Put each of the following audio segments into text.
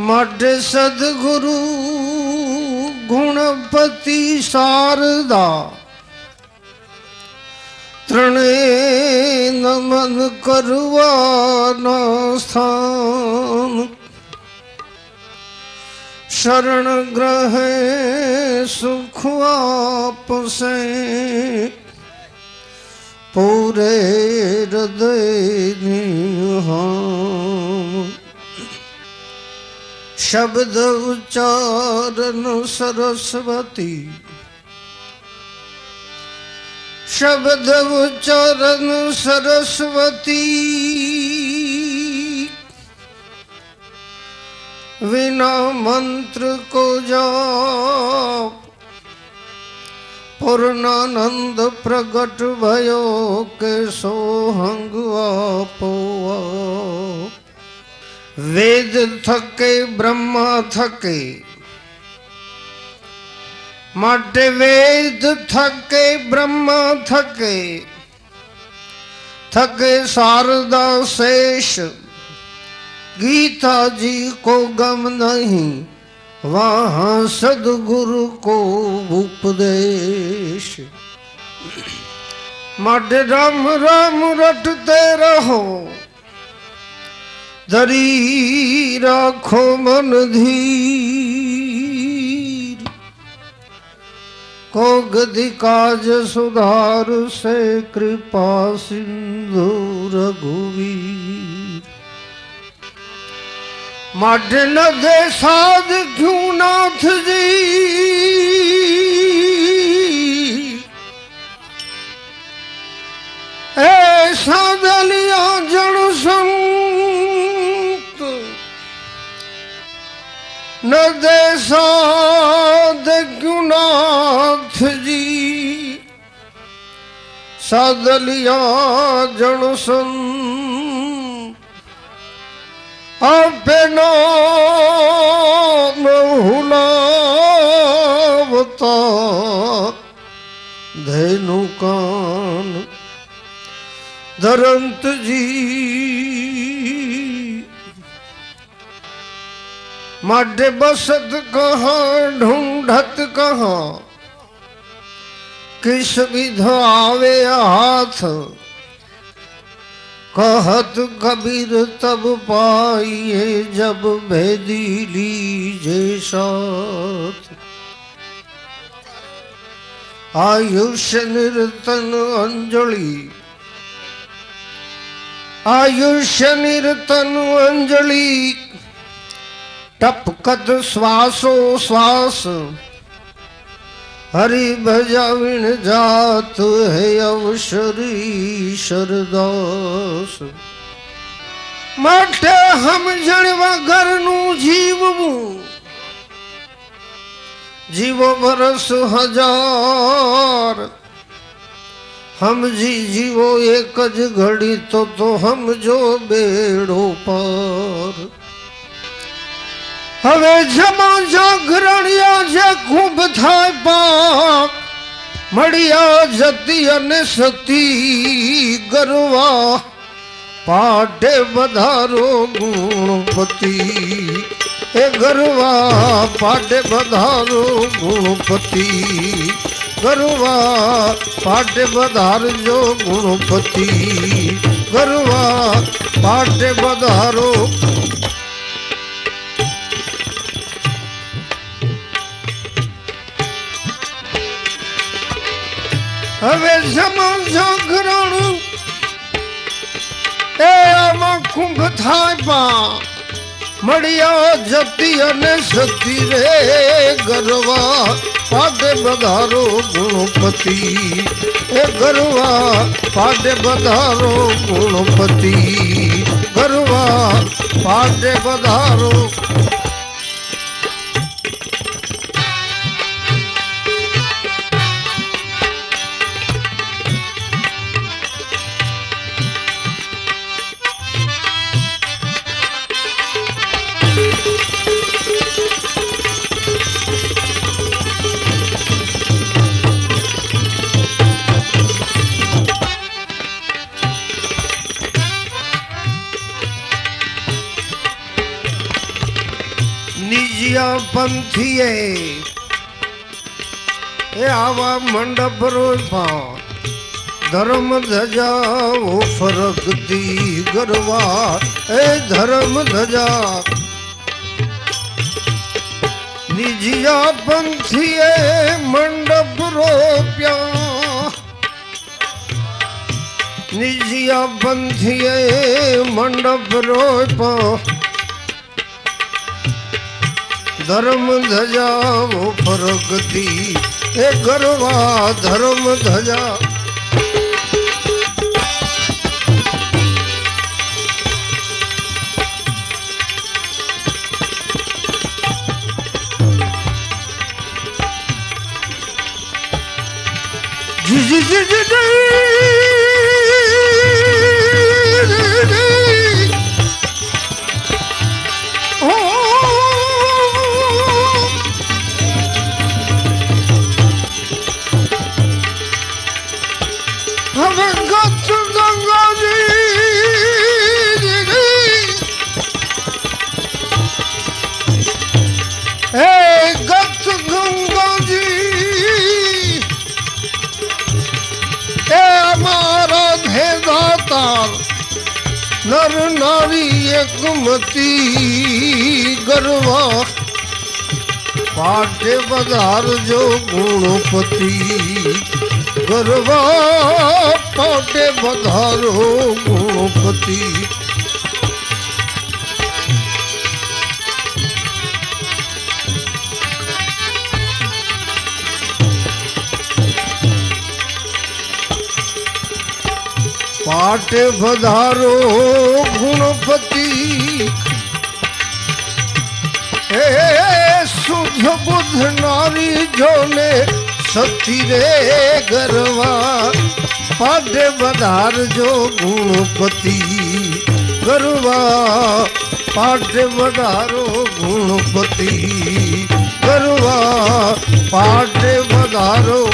ਮਾਡੇ ਸਤਿਗੁਰੂ ਗੁਣਪਤੀ ਸਾਰਦਾ ਤ੍ਰਣੇ ਨਮਨ ਕਰਵਾਨਾ ਸਥਾਨ शरण ग्रह सुख आप से पूरे हृदय हाँ शब्द उच्चारण सरस्वती। शब्द उच्चारण सरस्वती। बिना मंत्र को जाप पूर्णानंद प्रगट भयो के सोहंग आपो आप વેદ થકે બ્રહ્મા થકે માટે વેદ થકે બ્રહ્મા થકે થકે શારદા શેષ गीता जी को गम नहीं वहां सदगुरु को उपदेश मड राम राम रटते रहो राखो मन धीर। को गति काज सुधार से कृपा सिंधु रघुवीर। मठ न दे साध क्यों नाथ जी? ऐसा दलिया जन संत न दे क्यों जी। सादलिया जन संत अपनो बहुलावता धेनु कान धरंत जी। माडे बसत कहाँ, ढूंढत कहाँ। किस विध आवे हाथ? कहत कबीर तब पाइए जब भेदी लीजे साथ। आयुष्य निरतन अंजलि, आयुष्य निरतन अंजलि टपकत श्वासो श्वास हरि भजविण जात है अवसरी शरदास। मठे हम जणवा घरनु जीवमु जीवो बरस हज़ार। हम जी जीवो एक घड़ी तो तो हम जो बेड़ो पार। હવે જમા જાગરણિયા જે ખૂબ થાય પાપ, મળ્યા જતી અને સતી ગરવા. પાઠે વધારો ગુણપતિ, એ ગરવા. પાઠે વધારો ગુણપતિ, ગરવા. પાઠે વધારજો ગુણપતિ, ગરવા. પાઠે વધારો હવે જમણ જાગરણ એ આમાં કુંભ થાય પા મળ્યા જતી અને સતી રે ગરવા. પાડે બધારો ગુણપતિ. એ ગરવા, પાડે બધારો ગુણપતિ. ગરવા, પાડે બધારો મંડપ રોપા ધર્મ ધજાઓ ફરકતી ગરવા એ ધર્મ ધજા નિજિયા પંથીએ મંડપ રોપ્યા નિજિયા પંથીએ મંડપ રોપ્યા ધર્મ ધજાઓ ફરકતી એ ગરવા ધર્મ ધજા જી નર નારી એકમતી ગરવા. પાટે પધારજો ગુણપતિ ગરવા. પાઠે પધારો ગુણપતિ पाठ बधारो गुणपति। हे सुध बुध नारी जो सती रे गरवा। पाठ पधार जो गुणपति गरवा। पाठ बधारो गुणपति गरवा। पाठ बधारो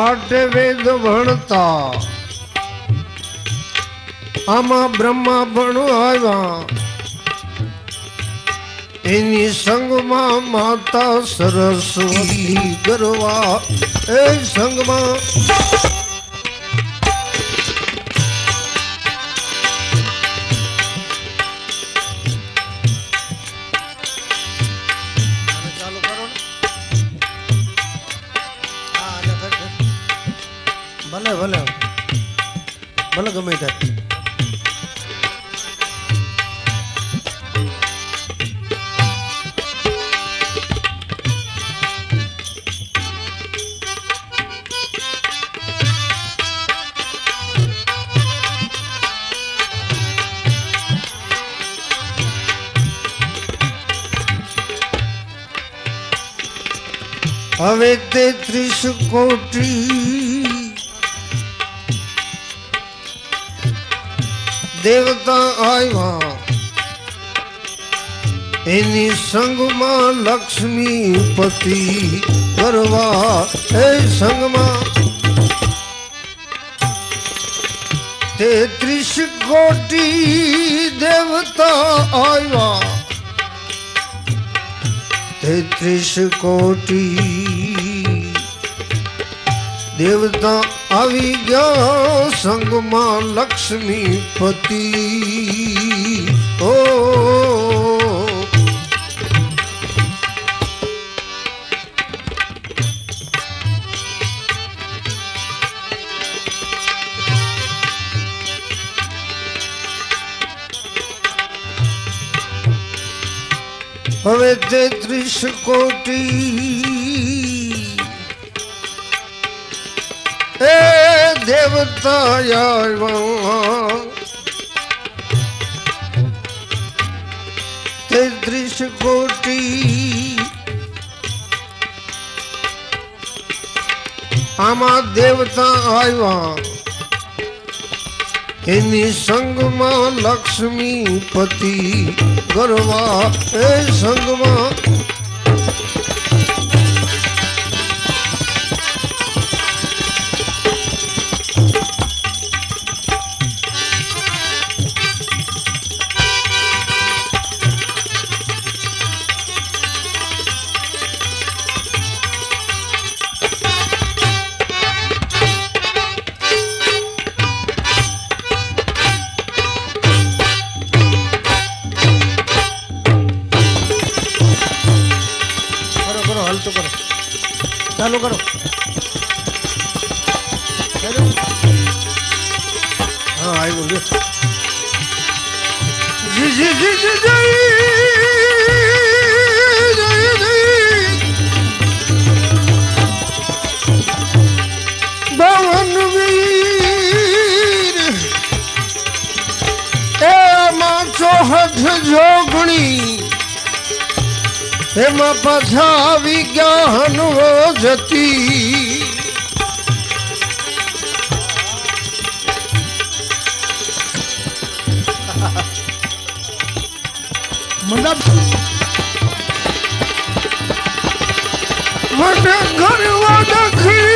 માટે વેદ ભણતા આમાં બ્રહ્મા ભણો આવ્યા. એની સંગમાં માતા સરસ્વતી ગરવા. એ સંગમાં गावे ते त्रिश कोटि। देवता आया इनी संग माँ लक्ष्मी पति करवा हे संग माँ। ते कोटि देवता आया તેત્રીસ કોટી દેવતા આવી ગયા સંગમાં લક્ષ્મી પતિ ઓ हवे तेत्रीस कोटि ए देवता यार तेत्रीस कोटि हमार देवता आया એની સંગમાં લક્ષ્મીપતિ ગરવા એ સંગમાં હાલતું કરો. ચાલુ કરો. હા આવ્યું લ્યો. જી જી જી જી ભવન વીર જોગણી. એમાં પાછા આવી ગયા હનવો જતી. મને ઘરમાં દખી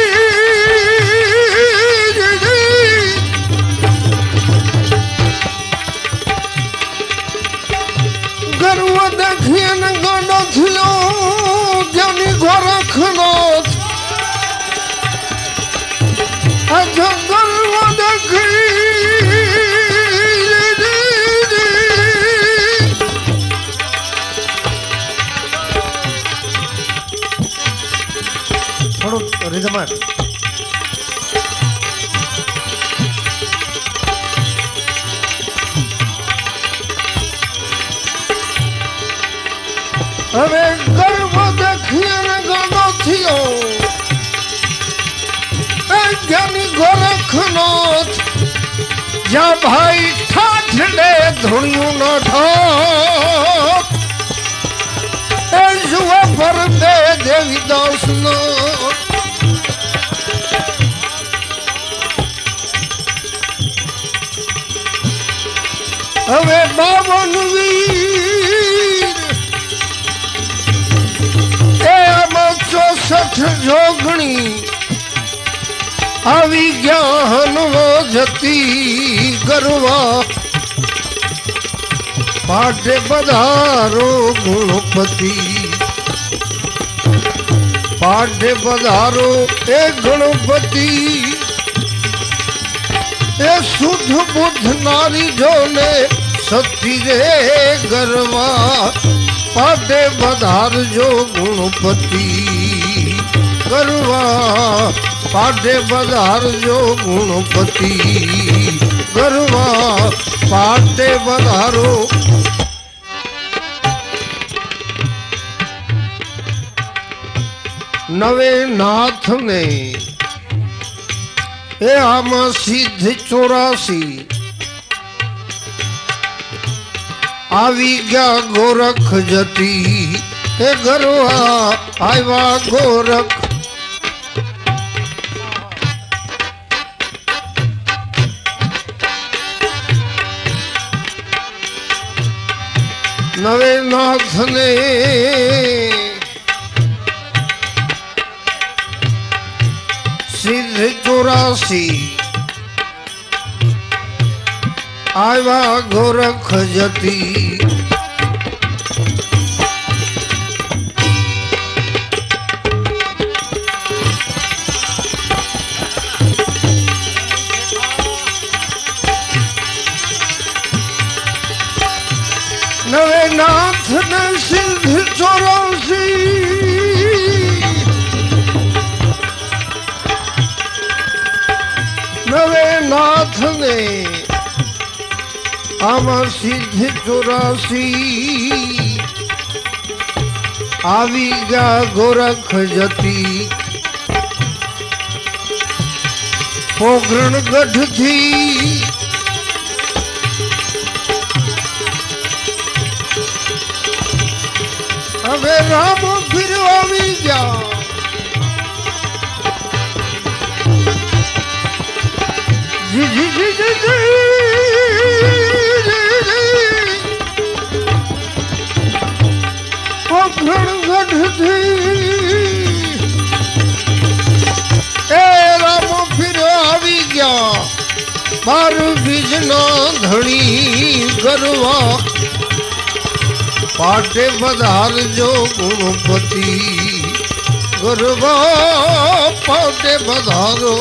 થોડુંક રીધમાં હવે ગર્વ દખી અને ગણો થયો એ જ્ઞાની ગોરખનો જ્યાં ભાઈ ઠાઠડે ધૂણ્યું ન ઠોપ એ જુઓ પર દે દેવી દાસનો હવે બાવન વીર. એ આમાં ચોસઠ જોગણી આવી ગયા હનવો જતી ગરવા. પાટે પધારો ગુણપતિ પાટે પધારો એ ગણપતિ. એ શુદ્ધ બુદ્ધ નારી જોને સતી રે ગરવા પાટે પધારજો ગુણપતિ. ગરવા પાટે પધારજો ગુણપતિ. ગરવા પાટે પધારો નવે નાથ ને એ આમાં સિદ્ધ ચોરાસી. આવી ગયા ગોરખ જતી એ ગરવા આવ્યા ગોરખ નવે નાથ ને સિદ્ધ ચોરાસી આવ્યા ગોરખ જતી નવે નાથ ને સિદ્ધ ચોરાસી. નવે નાથ ને આમાં સિદ્ધ ચોરાસી આવી ગયા ગોરખ જતી પોગરણ ગઢ થી હવે રામ ફિર આવી ગયા જી જી જી गढ़ गढ़ ए राम, फिर आवी गया पर बिजना धड़ी गरवा। पाटे पधार जो गुणपति। गरवा, पाटे पधारो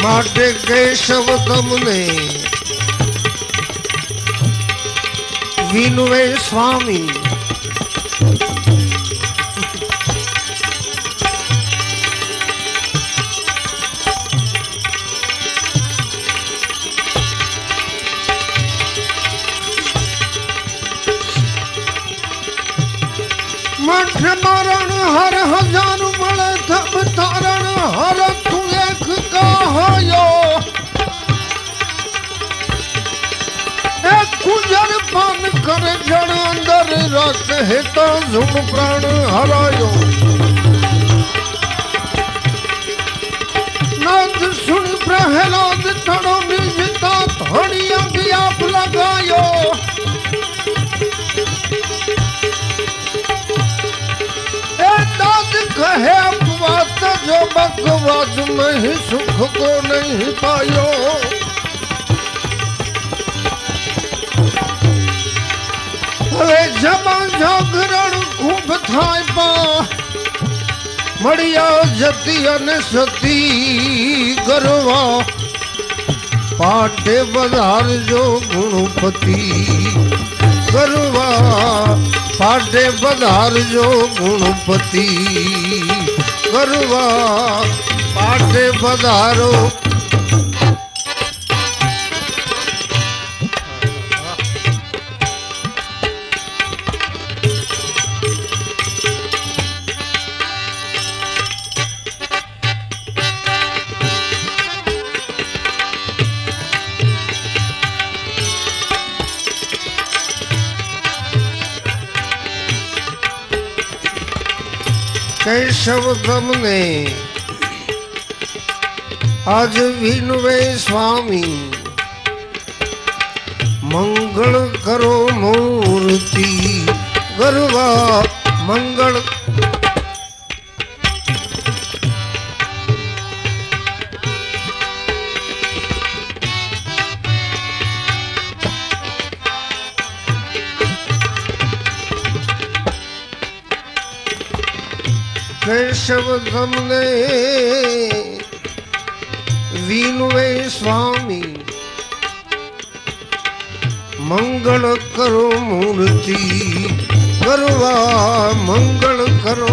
માટે કેશવ તમને વિનુવે સ્વામી મઠ મરણ હર હજાર कर जण अंदर रस हित झुम प्राण हरायो। नाथ सुन प्रहलाद थड़ो निजता थोड़ी अग आप लगायो। ए दाद कहे अपवाद जो बकवाद में सुख को नहीं पायो। હવે જમા જાગરણ ખૂબ થાય પા મળ્યા જતી અને સતી કરવા પાટે પધારજો ગુણપતિ કરવા પાટે પધારજો ગુણપતિ કરવા પાટે પધારો केशव गम ने। आज विनवे स्वामी। मंगल करो मूर्ति गरबा मंगल केशव धम गए वे स्वामी। मंगल करो मूर्ति करवा मंगल करो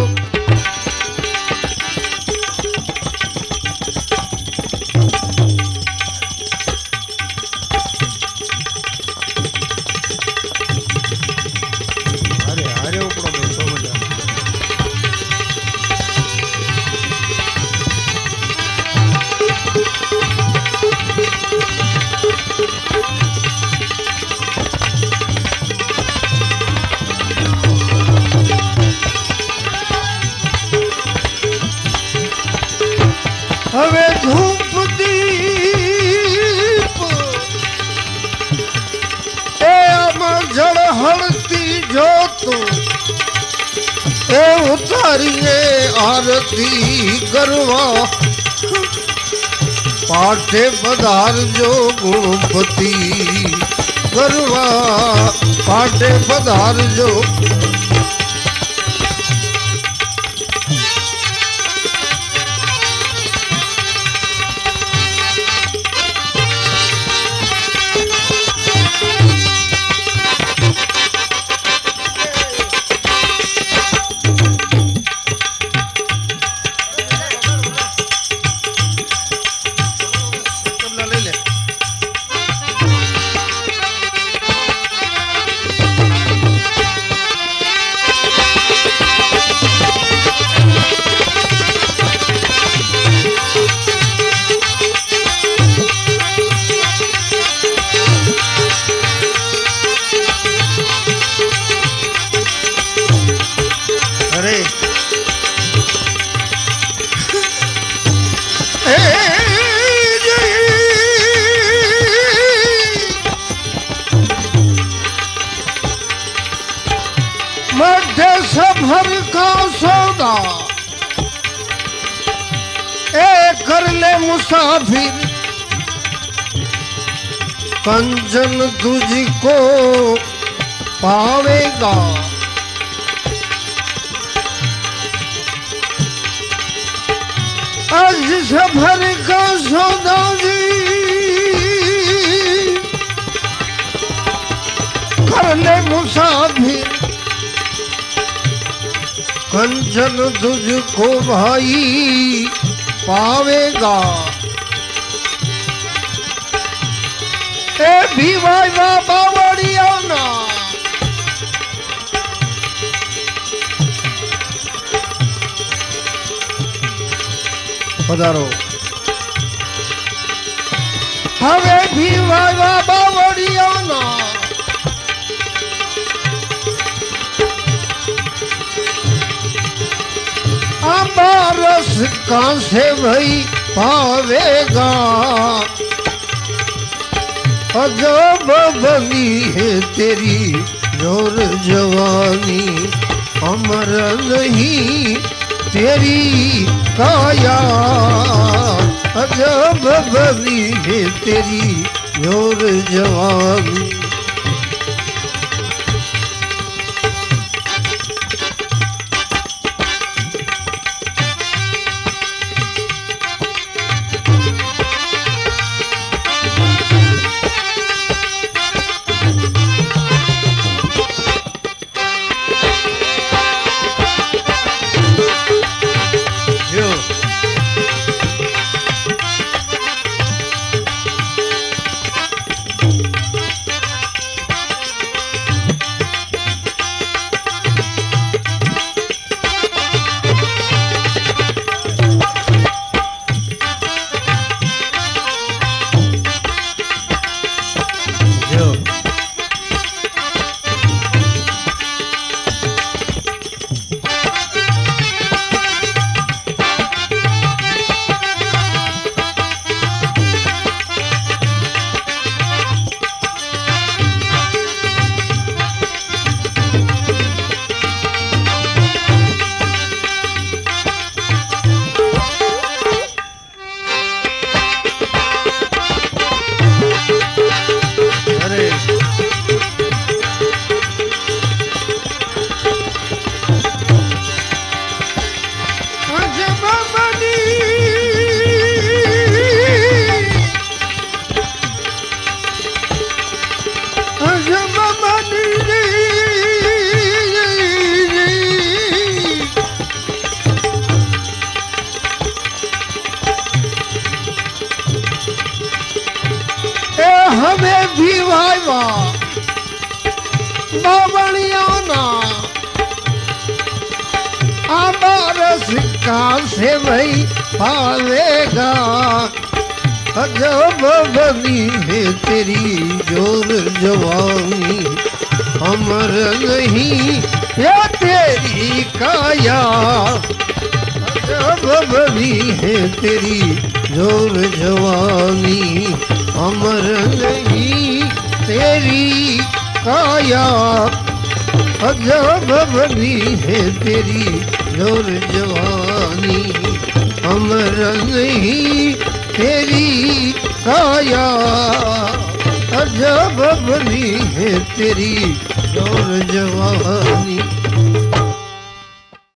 हणती जो तू, ए उतारिए आरती करवा। पाठे पधार जो गुणपति करवा। पाठे पधार जो कंचन तुझको पावेगा। आज सफ़र का सौदा जी। कर ले मुसाफिर कंचन तुझको भाई पावेगा। એ ભીવાય ના બાવળિયાના. પધારો. હવે ભીવાય બાવળિયાના. આંબા રસ કાંસે ભાઈ પાવે ગા. अजब बनी है तेरी ज़ोर जवानी, अमर नहीं तेरी काया। अजब बनी है तेरी ज़ोर जवानी सिक्का से वही पालेगा अजब बनी है तेरी ज़ोर जवानी, अमर नहीं या तेरी काया। अजब बनी है तेरी ज़ोर जवानी, अमर नहीं तेरी काया। अजब बनी है तेरी ज़ोर जवानी अमर नहीं तेरी काया। अजब बनी है तेरी ज़ोर जवानी